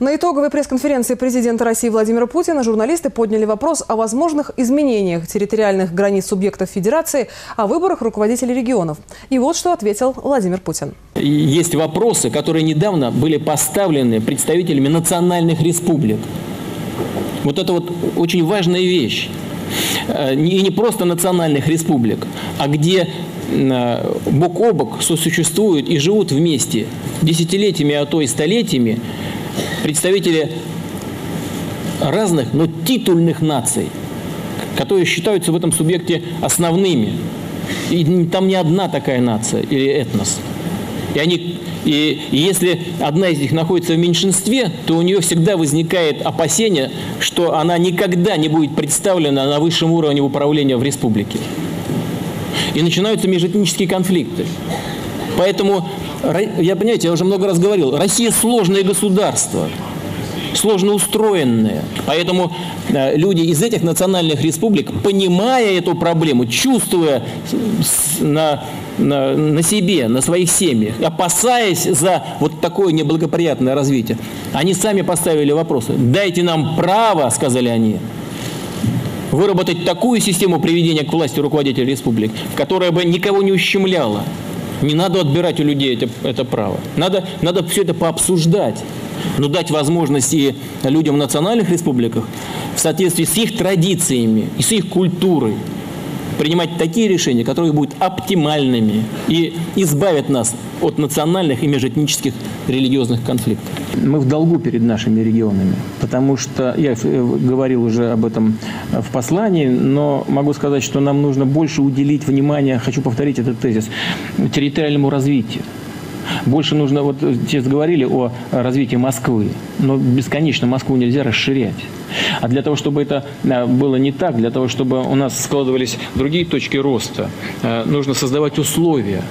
На итоговой пресс-конференции президента России Владимира Путина журналисты подняли вопрос о возможных изменениях территориальных границ субъектов Федерации, о выборах руководителей регионов. И вот что ответил Владимир Путин. Есть вопросы, которые недавно были поставлены представителями национальных республик. Вот это вот очень важная вещь. Э, И не просто национальных республик, а где э, бок о бок сосуществуют и живут вместе десятилетиями, а то и столетиями представители разных, но титульных наций, которые считаются в этом субъекте основными. И там не одна такая нация или этнос. И, они, и, и если одна из них находится в меньшинстве, то у нее всегда возникает опасение, что она никогда не будет представлена на высшем уровне управления в республике. И начинаются межэтнические конфликты. Поэтому, я понимаете, я уже много раз говорил, Россия сложное государство, сложно устроенное. Поэтому э, люди из этих национальных республик, понимая эту проблему, чувствуя на, на, на себе, на своих семьях, опасаясь за вот такое неблагоприятное развитие, они сами поставили вопросы. Дайте нам право, сказали они, выработать такую систему приведения к власти руководителя республик, которая бы никого не ущемляла. Не надо отбирать у людей это, это право. Надо, надо все это пообсуждать. Но дать возможность и людям в национальных республиках в соответствии с их традициями и с их культурой принимать такие решения, которые будут оптимальными и избавят нас от национальных и межэтнических религиозных конфликтов. Мы в долгу перед нашими регионами, потому что я говорил уже об этом в послании, но могу сказать, что нам нужно больше уделить внимание, хочу повторить этот тезис, территориальному развитию. Больше нужно, вот сейчас говорили о развитии Москвы, но бесконечно Москву нельзя расширять. А для того, чтобы это было не так, для того, чтобы у нас складывались другие точки роста, нужно создавать условия.